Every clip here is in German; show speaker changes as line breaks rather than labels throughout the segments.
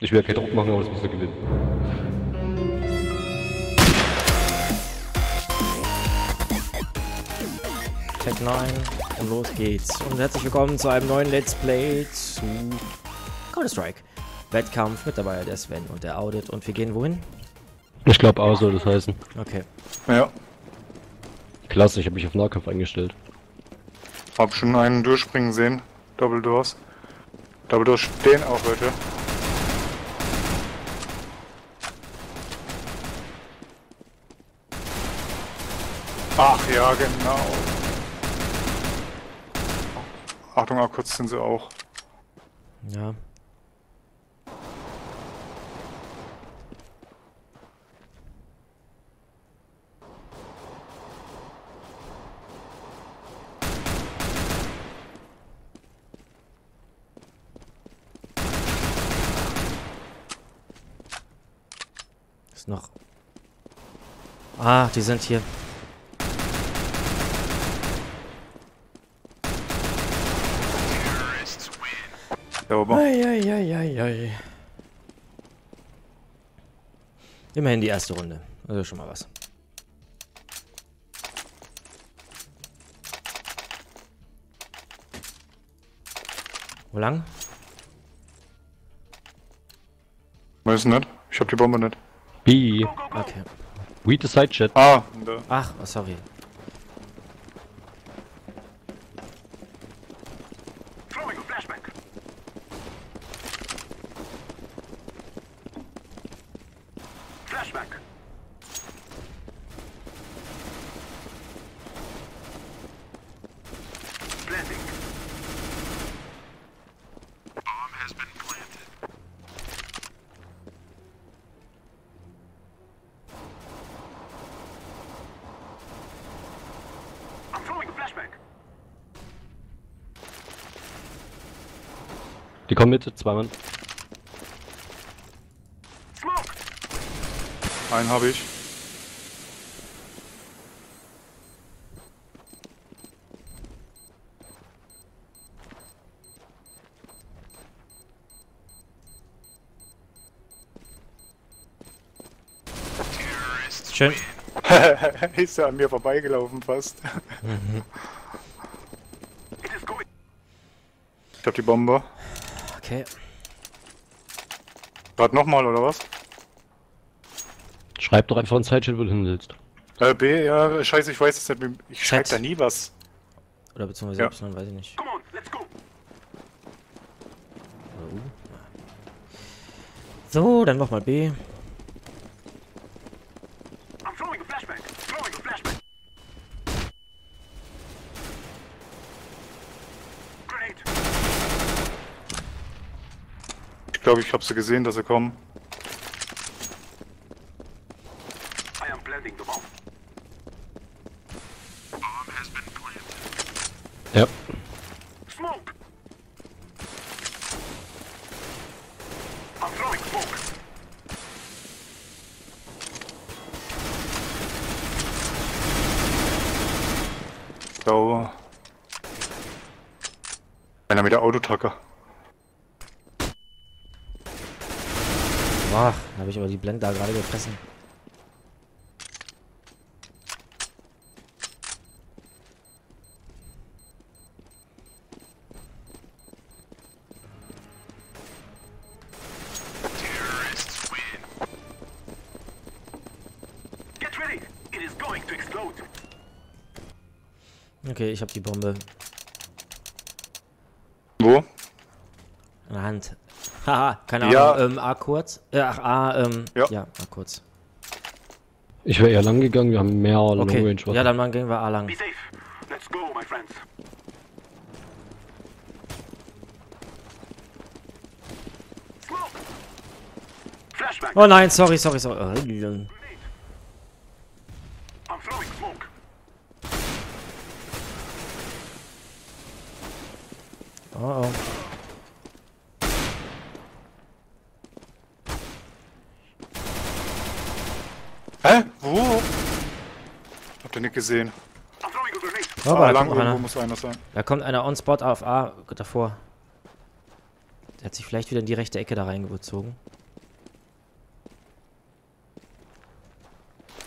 Ich will ja keinen Druck machen, aber es muss gewinnen.
Tag 9 und los geht's. Und herzlich willkommen zu einem neuen Let's Play zu Counter-Strike. Wettkampf mit dabei der Sven und der Audit. Und wir gehen wohin?
Ich glaube auch soll das heißen.
Okay.
Ja,
Klasse, ich habe mich auf Nahkampf eingestellt.
hab schon einen durchspringen sehen. Double Doors. Double Doors stehen auch Leute. Ach ja, genau. Achtung, ah, kurz sind sie auch.
Ja. Ist noch. Ah, die sind hier. Eieieiei. Immerhin die erste Runde. Also schon mal was. Wo lang?
Weiß nicht. Ich hab die Bombe nicht.
B.
Okay.
Read the side chat.
Ah, da.
Ach, oh, sorry.
Die kommen mit, zwei Mann.
Smoke.
Einen habe ich.
Schön.
Ist ja an mir vorbeigelaufen fast. Ich hab die Bombe.
Okay.
Gerade nochmal, oder was?
Schreib doch einfach ein chat, wo du hin willst.
Äh, B, ja, scheiße, ich weiß es nicht. Ich schreib
Chat.
da nie was.
Oder beziehungsweise
Ja.
Y, weiß ich nicht.
Come on, let's go.
Oder U. So, dann nochmal B.
I'm throwing a flashback. Throwing a flashback. Grenade.
Ich glaube, ich habe sie gesehen, dass sie kommen.
I am blending the bomb. Bomb has been planted.
Ja.
Smoke. I'm throwing smoke.
Sauber. Einer mit der Autotacker.
Ach, da habe ich aber die Blende da gerade gefressen.
Terrorists win. Get ready. It is going to explode.
Okay, ich habe die Bombe
Wo?
in der Hand. Haha, keine
Ja.
Ahnung. Ähm, A kurz. Äh, ach, A, ähm, ja,
Ja.
A kurz.
Ich wäre eher lang gegangen, wir haben mehr Long
Okay,
Range
ja, dann gehen wir A lang.
Be safe. Let's go, my friends.
Oh nein, sorry, sorry, sorry. Oh,
Grenade. I'm throwing smoke.
oh. oh.
Hä? Wo? Habt ihr nicht gesehen?
Oh,
ah,
da
lang irgendwo
einer.
muss einer sein.
Da kommt einer on Spot auf A davor. Der hat sich vielleicht wieder in die rechte Ecke da reingezogen.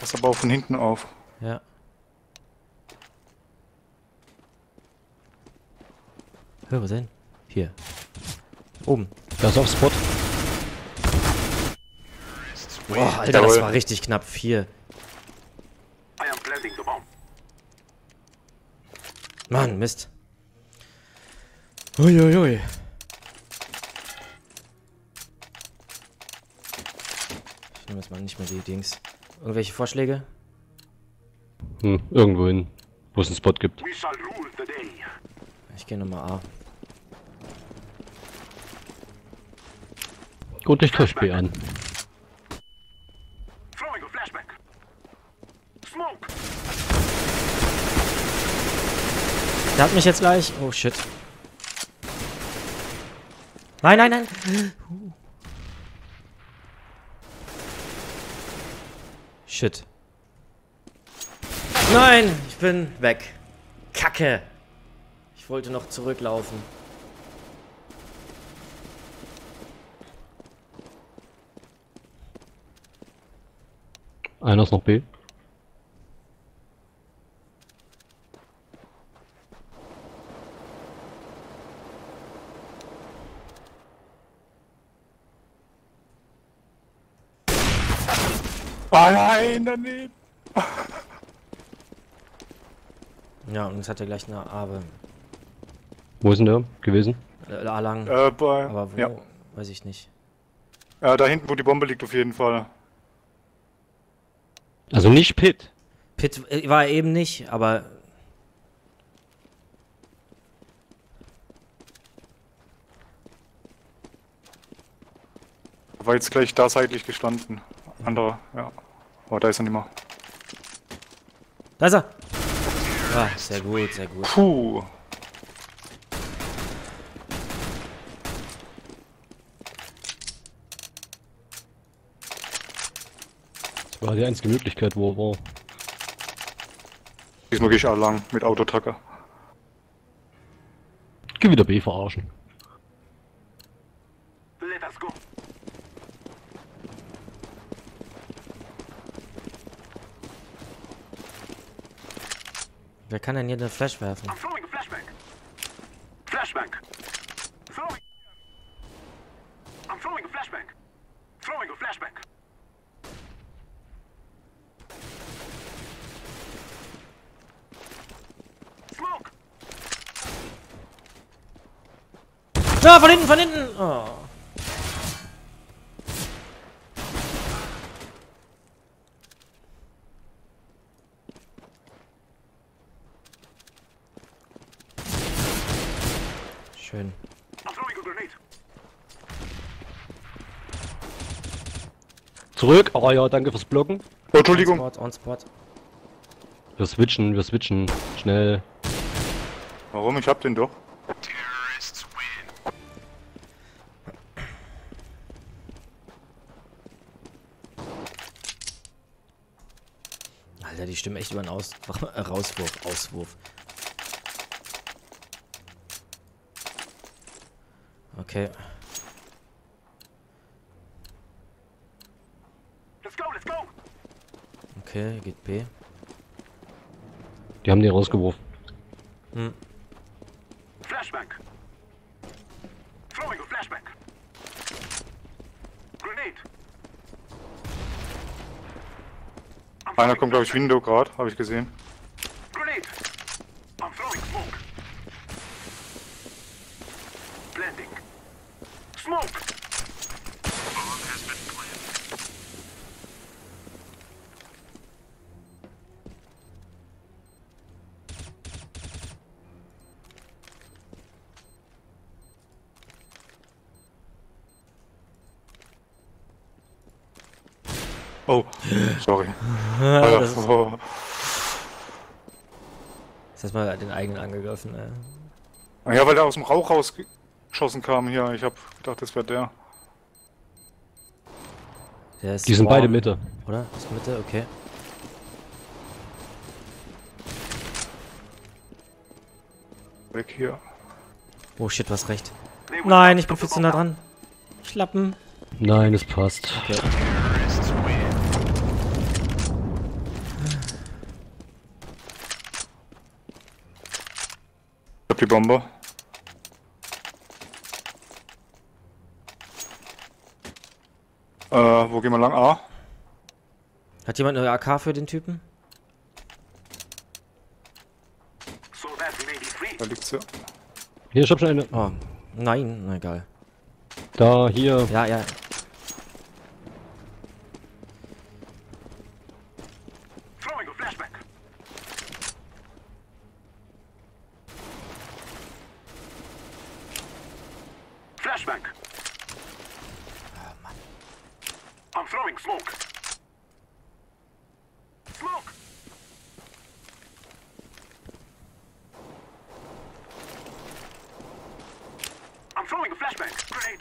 Pass aber auch von hinten auf.
Ja. Hör, wo denn? Hier. Oben.
Da ist auf Spot.
Boah, Alter, das war richtig knapp. Vier. Mann, Mist. Uiuiui. Ich nehme jetzt mal nicht mehr die Dings. Irgendwelche Vorschläge?
Hm, irgendwo hin, wo es einen Spot gibt.
Ich gehe nochmal A.
Gut, ich täusche B an.
Throwing a flashback. Smoke.
Der hat mich jetzt gleich. Oh shit. Nein, nein, nein. Shit. Nein, ich bin weg. Kacke. Ich wollte noch zurücklaufen.
Einer ist noch B.
daneben.
Ja, und jetzt hat er gleich eine Abe.
Wo ist denn der gewesen?
Äh, A lang.
Äh, bei,
Aber wo?
ja.
Weiß ich nicht.
ja, da hinten, wo die Bombe liegt, auf jeden Fall.
Also nicht Pit.
Pit äh, war er eben nicht, aber
War jetzt gleich da seitlich gestanden. Anderer, ja. Aber da ist er nicht mehr.
da ist er. Ah, sehr gut, sehr gut.
Puh.
Das war die einzige Möglichkeit, wo er war.
Diesmal gehe ich auch lang mit Autotacker.
Geh wieder B verarschen.
Kann denn hier eine Flash werfen?
I'm throwing a flashback. Flashback. Throwing. I'm throwing a flashback. Throwing a flashback. Smoke.
Ah, von hinten, von hinten! Oh. Schön.
Zurück. Oh ja, danke fürs Blocken.
Oh, Entschuldigung.
On spot, on spot.
Wir switchen, wir switchen. Schnell.
Warum? Ich hab den doch.
Alter, die stimmen echt über einen Aus Rauswurf, Auswurf. Okay.
Let's go, let's go.
Okay, geht B.
Die haben den rausgeworfen.
Flashback. Throwing a flashback. Grenade.
Einer kommt, glaube ich, Window gerade, habe ich gesehen.
Grenade. I'm throwing smoke. Blending. Smoke.
Oh, sorry.
das ist,
oh.
das ist mal den eigenen angegriffen. Äh.
Ja, weil der aus dem Rauch rausgeschossen kam hier. Ich habe gedacht, das wäre der.
Der ist
Die sind
Spawn,
beide Mitte.
Oder? Ist Mitte, okay.
Weg hier.
Oh shit, was recht. Nein, ich bin viel zu nah dran. Schlappen.
Nein, es passt.
Okay.
Ich hab die Bombe. Äh, wo gehen wir lang? A?
Hat jemand eine AK für den Typen?
Da liegt sie.
Hier, ich hab schon eine.
Oh, nein, na egal.
Da, hier.
Ja, ja.
Throwing a flashback. Flashback. I'm throwing smoke. Smoke. I'm throwing a flashback. Grenade.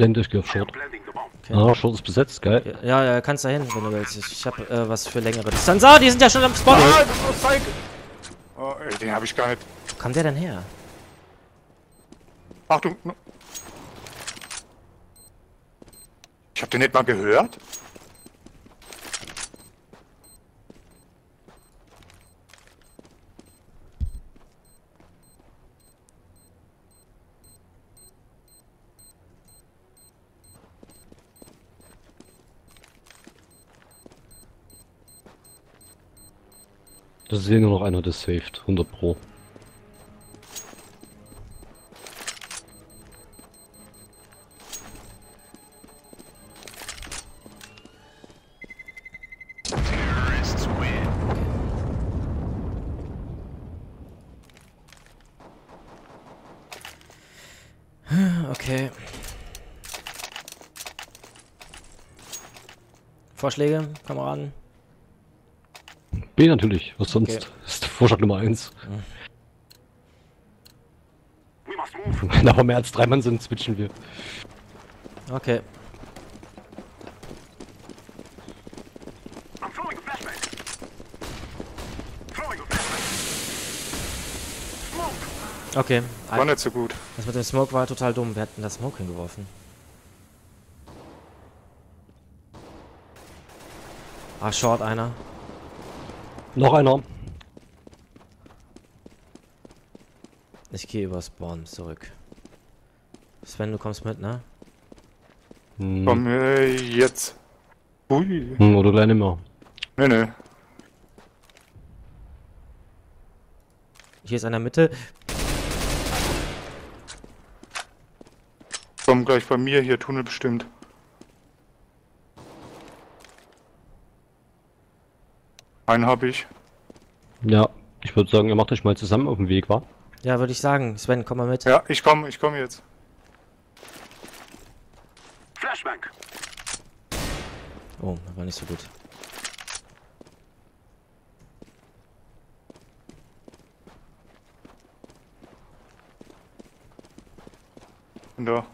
Blende, ich geh auf Short.
bomb.
Ah, Short ist besetzt, geil.
Ja, ja, kannst da hin, wenn du willst. Ich hab äh, was für längere Distanz. Ah, die sind ja schon am Spawn.
Ah, das ist. Oh, ey, den hab ich gar nicht.
Wo kam der denn her?
Achtung. Ich hab den nicht mal gehört.
Das ist hier nur noch einer, der saved. 100 Pro.
Okay. Vorschläge, Kameraden?
B natürlich, was sonst?
Okay.
Das ist Vorschlag Nummer 1.
We must move.
Wenn aber mehr als drei Mann sind, switchen wir.
Okay. Okay.
War nicht so gut.
Das mit dem Smoke war total dumm. Wir hatten das Smoke hingeworfen. Ah, Short einer.
Noch einer.
Ich gehe über Spawn zurück. Sven, du kommst mit, ne?
Hm,
Komm, äh, jetzt. Ui.
hm, oder gleich nicht mehr.
Nee, nee.
Hier ist einer Mitte.
Komm gleich bei mir hier, Tunnel bestimmt. Einen hab ich.
Ja, ich würde sagen, ihr macht euch mal zusammen auf den Weg, wa?
Ja, würde ich sagen. Sven, komm mal mit.
Ja, ich komm, ich komm jetzt.
Flashback.
Oh, das war nicht so gut.
Da.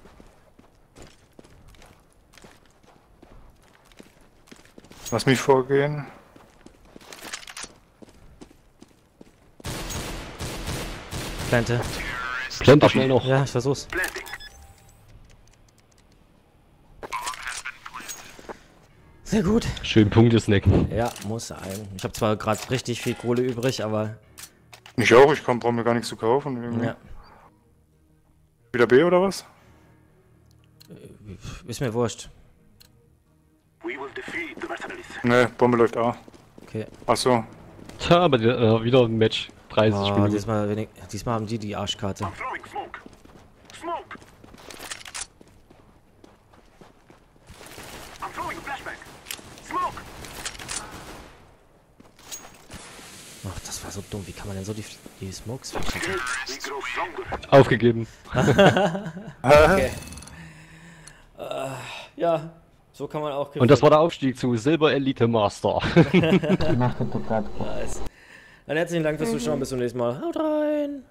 Lass mich vorgehen.
Plante.
Blende schnell noch.
Ja, ich versuch's. Sehr gut.
Schön Punkte snacken.
Ja, muss sein. Ich habe zwar gerade richtig viel Kohle übrig, aber
Mich auch, ich komm, brauch mir gar nichts zu kaufen. irgendwie.
ja,
Wieder B oder was?
ist mir wurscht.
Ne, Bombe läuft A.
Okay.
Achso.
Tja, aber die, äh, wieder ein Match. 30
Oh,
Minuten.
diesmal, wenig, diesmal haben die die Arschkarte.
Smoke. Smoke. Smoke.
Ach, das war so dumm. Wie kann man denn so die, die Smokes verschicken?
We grow stronger.
Aufgegeben.
Ja, so kann man auch
Und das war der Aufstieg zu Silber Elite Master.
Nice. Dann herzlichen Dank fürs Zuschauen. Bis zum nächsten Mal. Haut rein!